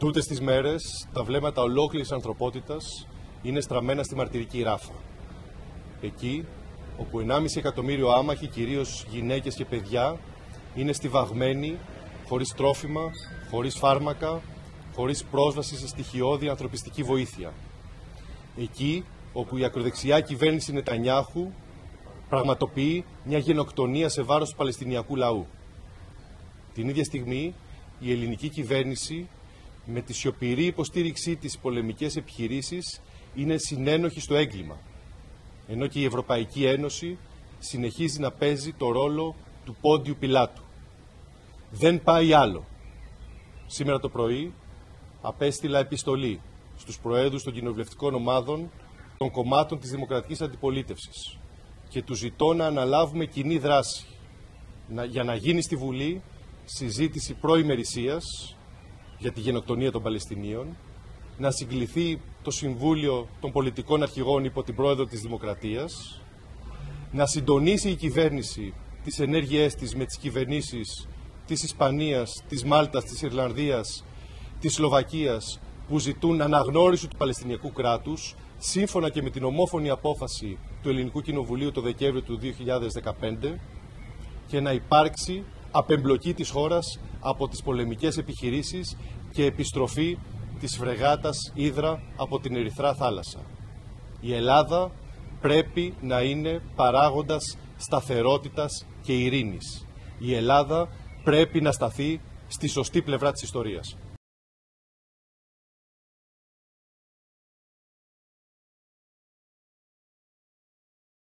Τούτες τις μέρες τα βλέμματα ολόκληρης ανθρωπότητας είναι στραμμένα στη μαρτυρική ράφα. Εκεί όπου 1,5 εκατομμύριο άμαχοι, κυρίως γυναίκες και παιδιά, είναι στιβαγμένοι, χωρίς τρόφιμα, χωρίς φάρμακα, χωρίς πρόσβαση σε στοιχειώδη ανθρωπιστική βοήθεια. Εκεί όπου η ακροδεξιά κυβέρνηση Νετανιάχου πραγματοποιεί μια γενοκτονία σε βάρος του Παλαιστινιακού λαού. Την ίδια στιγμή η ελληνική κυβέρνηση με τη σιωπηρή υποστήριξή της πολεμικές επιχειρήσεις είναι συνένοχη στο έγκλημα, ενώ και η Ευρωπαϊκή Ένωση συνεχίζει να παίζει το ρόλο του πόντιου πιλάτου. Δεν πάει άλλο. Σήμερα το πρωί απέστειλα επιστολή στους προέδρους των κοινοβουλευτικών ομάδων των κομμάτων της Δημοκρατικής Αντιπολίτευσης και τους ζητώ να αναλάβουμε κοινή δράση για να γίνει στη Βουλή συζήτηση προημερησίας για τη γενοκτονία των Παλαιστινίων, να συγκληθεί το Συμβούλιο των Πολιτικών Αρχηγών υπό την Πρόεδρο της Δημοκρατίας, να συντονίσει η κυβέρνηση τις ενέργειές της με τις κυβερνήσεις της Ισπανίας, της Μάλτας, της Ιρλανδίας, της Σλοβακίας που ζητούν αναγνώριση του Παλαιστινιακού κράτους σύμφωνα και με την ομόφωνη απόφαση του Ελληνικού Κοινοβουλίου το Δεκέμβριο του 2015 και να υπάρξει απεμπλοκή της χώρας από τις πολεμικές επιχειρήσεις και επιστροφή της φρεγάτας Ήδρα από την Ερυθρά θάλασσα. Η Ελλάδα πρέπει να είναι παράγοντας σταθερότητας και ειρήνης. Η Ελλάδα πρέπει να σταθεί στη σωστή πλευρά της ιστορίας.